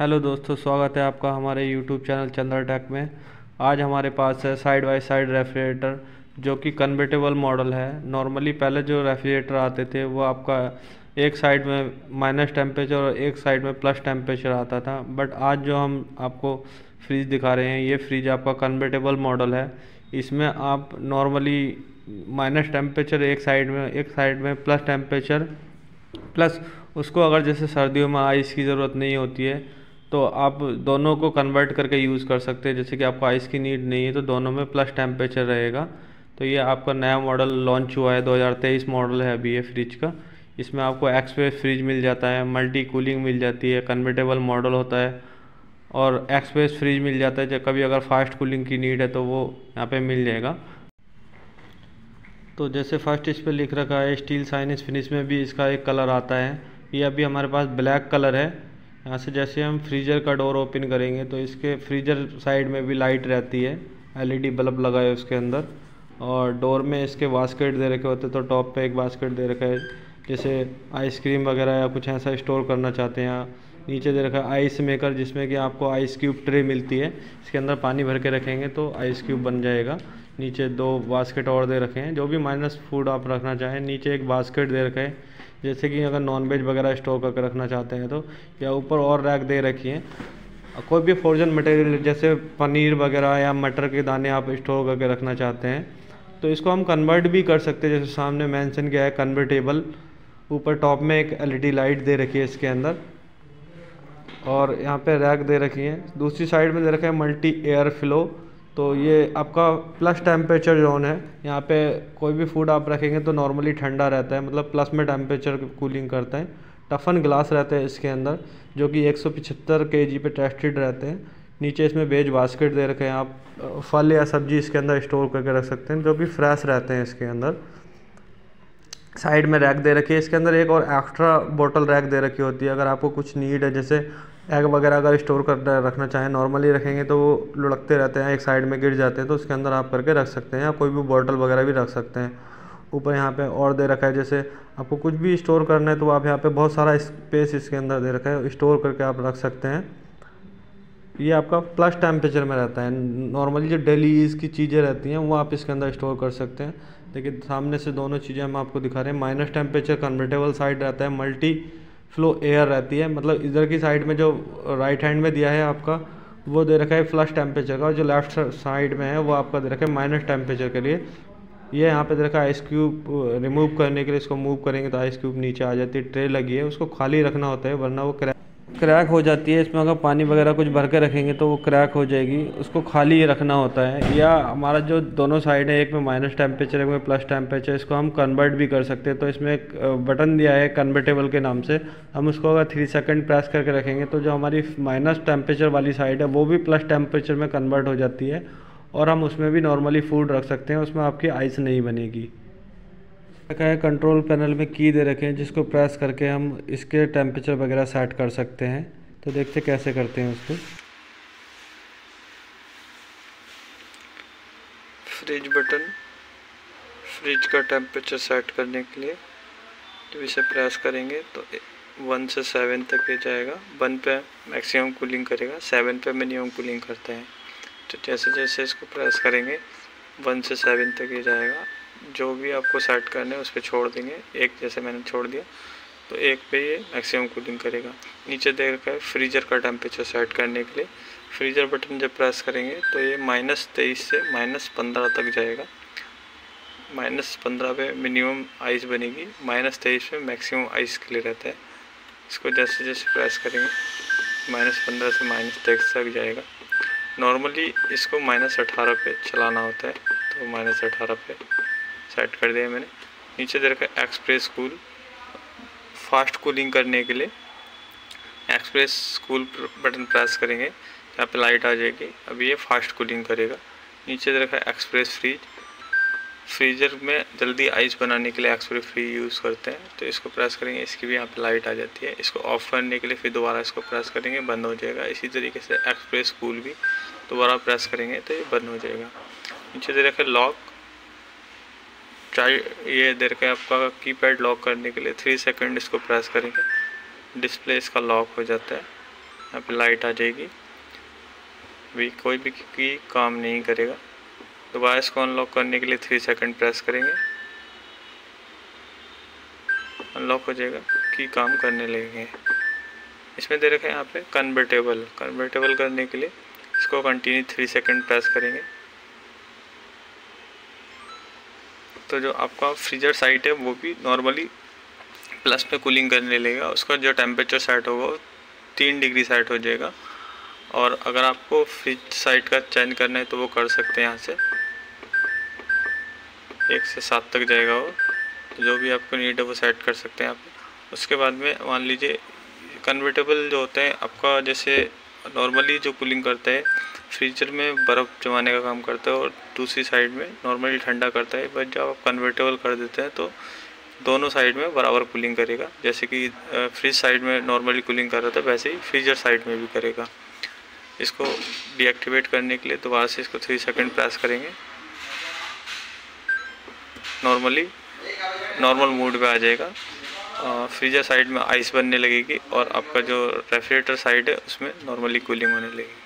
Hello दोस्तों, स्वागत है आपका हमारे यूट्यूब चैनल चंद्रा टेक में। आज हमारे पास है साइड बाय साइड रेफ्रिजरेटर जो कि कन्वर्टेबल मॉडल है। नॉर्मली पहले जो रेफ्रिजरेटर आते थे, वो आपका एक साइड में माइनस टेम्परेचर और एक साइड में प्लस टेम्परेचर आता था। बट आज जो हम आपको फ्रिज दिखा रहे हैं, ये फ्रिज आपका कन्वर्टेबल मॉडल है। इसमें आप नॉर्मली माइनस टेम्परेचर एक साइड में, एक साइड में प्लस टेम्परेचर प्लस उसको अगर जैसे सर्दियों में आइस की ज़रूरत नहीं होती है तो आप दोनों को कन्वर्ट करके यूज़ कर सकते हैं। जैसे कि आपको आइस की नीड नहीं है तो दोनों में प्लस टेम्परेचर रहेगा। तो ये आपका नया मॉडल लॉन्च हुआ है 2023 मॉडल है अभी ये फ्रिज का। इसमें आपको एक्सप्रेस फ्रिज मिल जाता है मल्टी कूलिंग मिल जाती है कन्वर्टेबल मॉडल होता है। और एक्सप्रेस फ्रिज मिल जाता है, जब कभी अगर फास्ट कूलिंग की नीड है तो वो यहाँ पे मिल जाएगा। तो जैसे फ़र्स्ट इस पर लिख रखा है स्टील साइनिस फिनिश में भी इसका एक कलर आता है। ये अभी हमारे पास ब्लैक कलर है। यहाँ से जैसे हम फ्रीज़र का डोर ओपन करेंगे तो इसके फ्रीज़र साइड में भी लाइट रहती है, एलईडी बल्ब लगा है उसके अंदर और डोर में इसके बास्केट दे रखे होते तो टॉप पे एक बास्केट दे रखा है, जैसे आइसक्रीम वगैरह या कुछ ऐसा स्टोर करना चाहते हैं नीचे दे रखा है आइस मेकर जिसमें कि आपको आइस क्यूब ट्रे मिलती है, इसके अंदर पानी भर के रखेंगे तो आइस क्यूब बन जाएगा। नीचे दो बास्केट और दे रखे हैं, जो भी माइनस फ़ूड आप रखना चाहें, नीचे एक बास्केट दे रखा है जैसे कि अगर नॉन वेज वगैरह स्टोर करके रखना चाहते हैं तो या ऊपर और रैक दे रखी है। कोई भी फ्रोजन मटेरियल जैसे पनीर वगैरह या मटर के दाने आप स्टोर करके रखना चाहते हैं तो इसको हम कन्वर्ट भी कर सकते हैं। जैसे सामने मेंशन किया है कन्वर्टेबल ऊपर टॉप में एक एलईडी लाइट दे रखी है इसके अंदर। और यहाँ पे रैक दे रखी है। दूसरी साइड में दे रखा है मल्टी एयर फ्लो तो ये आपका प्लस टेम्परेचर जोन है। यहाँ पे कोई भी फ़ूड आप रखेंगे तो नॉर्मली ठंडा रहता है मतलब प्लस में टेम्परेचर कूलिंग करते हैं। टफन ग्लास रहते हैं इसके अंदर, जो कि एक सौ पचहत्तर के जी पे टेस्टेड रहते हैं। नीचे इसमें वेज बास्केट दे रखे हैं आप, फल या सब्ज़ी इसके अंदर स्टोर करके रख सकते हैं, जो कि फ्रेश रहते हैं इसके अंदर। साइड में रैक दे रखी है, इसके अंदर एक और एक्स्ट्रा बोतल रैक दे रखी होती है, अगर आपको कुछ नीड है, जैसे एग वगैरह अगर स्टोर कर, रखना चाहें नॉर्मली रखेंगे तो वो लुढ़कते रहते हैं, एक साइड में गिर जाते हैं तो उसके अंदर आप करके रख सकते हैं या कोई भी बॉटल वगैरह भी रख सकते हैं। ऊपर यहाँ पे और दे रखा है, जैसे आपको कुछ भी स्टोर करना है तो आप यहाँ पे बहुत सारा स्पेस इसके अंदर दे रखा है स्टोर करके आप रख सकते हैं। ये आपका प्लस टेम्परेचर में रहता है। नॉर्मली जो डेली यूज़ की चीज़ें रहती हैं, वो आप इसके अंदर स्टोर कर सकते हैं। देखिए, सामने से दोनों चीज़ें हम आपको दिखा रहे हैं। माइनस टेम्परेचर कन्वर्टेबल साइड रहता है मल्टी फ्लो एयर रहती है। मतलब इधर की साइड में जो राइट हैंड में दिया है आपका, वो दे रखा है फ्लश टेम्परेचर का, और जो लेफ़्ट साइड में है, वो आपका दे रखा है माइनस टेम्परेचर के लिए। ये यहाँ पे दे रखा है आइस क्यूब रिमूव करने के लिए इसको मूव करेंगे तो आइस क्यूब नीचे आ जाती है। ट्रे लगी है, उसको खाली रखना होता है, वरना वो क्रैक क्रैक हो जाती है, इसमें अगर पानी वगैरह कुछ भर के रखेंगे तो वो क्रैक हो जाएगी। उसको खाली रखना होता है। या हमारा जो दोनों साइड है, एक में माइनस टेम्परेचर एक में प्लस टेम्परेचर इसको हम कन्वर्ट भी कर सकते हैं। तो इसमें एक बटन दिया है कन्वर्टेबल के नाम से। हम उसको अगर थ्री सेकेंड प्रेस करके रखेंगे तो जो हमारी माइनस टेम्परेचर वाली साइड है, वो भी प्लस टेम्परेचर में कन्वर्ट हो जाती है। और हम उसमें भी नॉर्मली फ़ूड रख सकते हैं, उसमें आपकी आइस नहीं बनेगी। रखा है कंट्रोल पैनल में की दे रखे हैं, जिसको प्रेस करके हम इसके टेम्परेचर वगैरह सेट कर सकते हैं। तो देखते कैसे करते हैं उसको। फ्रिज बटन फ्रिज का टेम्परेचर सेट करने के लिए। तो इसे प्रेस करेंगे तो वन से सेवन तक ये जाएगा। वन पे मैक्सिमम कूलिंग करेगा सेवन पे मिनिमम कूलिंग करते हैं। तो जैसे जैसे इसको प्रेस करेंगे वन से सेवन तक ये जाएगा। जो भी आपको सेट करने है, उस पर छोड़ देंगे। एक जैसे मैंने छोड़ दिया तो एक पे ये मैक्सिमम कूलिंग करेगा। नीचे देख रखा है फ्रीजर का टेम्परेचर सेट करने के लिए। फ्रीजर बटन जब प्रेस करेंगे तो ये माइनस तेईस से माइनस पंद्रह तक जाएगा। माइनस पंद्रह पे मिनिमम आइस बनेगी। माइनस तेईस पे मैक्सिमम आइस के लिए रहता है। इसको जैसे जैसे प्रेस करेंगे माइनस पंद्रह से माइनस तेईस तक जाएगा। नॉर्मली इसको माइनस अठारह पे चलाना होता है तो माइनस अठारह पे। सेट कर दिया मैंने। नीचे दे रखा एक्सप्रेस कूल फास्ट कूलिंग करने के लिए एक्सप्रेस कूल बटन प्रेस करेंगे यहाँ पे लाइट आ जाएगी। अभी ये फास्ट कूलिंग करेगा। नीचे दे रखा एक्सप्रेस फ्रीज फ्रीजर में जल्दी आइस बनाने के लिए एक्सप्रेस फ्री यूज़ करते हैं। तो इसको प्रेस करेंगे, इसकी भी यहाँ पे लाइट आ जाती है। इसको ऑफ़ करने के लिए फिर दोबारा इसको प्रेस करेंगे, बंद हो जाएगा। इसी तरीके से एक्सप्रेस कूल भी दोबारा प्रेस करेंगे तो ये बंद हो जाएगा। नीचे दे रखा लॉक ट्राई ये देर के आपका कीपैड लॉक करने के लिए थ्री सेकंड इसको प्रेस करेंगे। डिस्प्ले इसका लॉक हो जाता है। यहाँ पे लाइट आ जाएगी। भी कोई भी की काम नहीं करेगा। दोबारा इसको अनलॉक करने के लिए थ्री सेकंड प्रेस करेंगे। अनलॉक हो जाएगा। की काम करने लगेंगे इसमें दे रखे हैं यहाँ पे कन्वर्टेबल कन्वर्टेबल करने के लिए इसको कंटिन्यू थ्री सेकंड प्रेस करेंगे। तो जो आपका फ्रीजर साइट है, वो भी नॉर्मली प्लस में कूलिंग करने लेगा उसका जो टेम्परेचर सेट होगा, वो तीन डिग्री सेट हो जाएगा। और अगर आपको फ्रिज साइट का चेंज करना है तो वो कर सकते हैं यहाँ से। एक से सात तक जाएगा वो। तो जो भी आपको नीड है, वो सेट कर सकते हैं आप। उसके बाद में मान लीजिए कन्वर्टेबल जो होते हैं, आपका जैसे नॉर्मली जो कूलिंग करता है, फ्रीजर में बर्फ़ जमाने का काम करता है और दूसरी साइड में नॉर्मली ठंडा करता है। बट जब आप कन्वर्टेबल कर देते हैं तो दोनों साइड में बराबर कूलिंग करेगा। जैसे कि फ्रिज साइड में नॉर्मली कूलिंग कर रहा था, वैसे ही फ्रीजर साइड में भी करेगा। इसको डीएक्टिवेट करने के लिए दोबारा से इसको थ्री सेकंड प्रेस करेंगे। नॉर्मली, नॉर्मल मूड पे आ जाएगा। फ्रीजर साइड में आइस बनने लगेगी और आपका जो रेफ्रिजरेटर साइड है, उसमें नॉर्मली कूलिंग होने लगेगी।